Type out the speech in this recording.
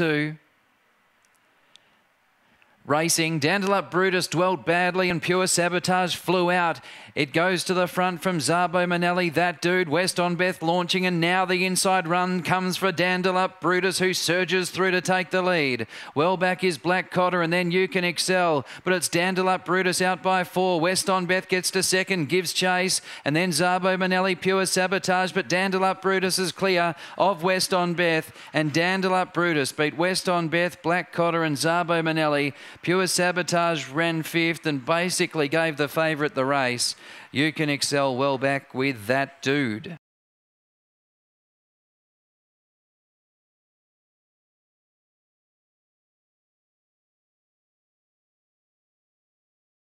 two. Racing, Dandalup Brutus dwelt badly and Pure Sabotage flew out. It goes to the front from Zabo Manelli, that dude, West on Beth launching, and now the inside run comes for Dandalup Brutus, who surges through to take the lead. Well back is Black Cotter, and then you can excel, but it's Dandalup Brutus out by four. West on Beth gets to second, gives chase, and then Zabo Manelli, Pure Sabotage, but Dandalup Brutus is clear of West on Beth, and Dandalup Brutus beat West on Beth, Black Cotter, and Zabo Manelli. Pure Sabotage ran fifth and basically gave the favourite the race. You can excel well back with that dude.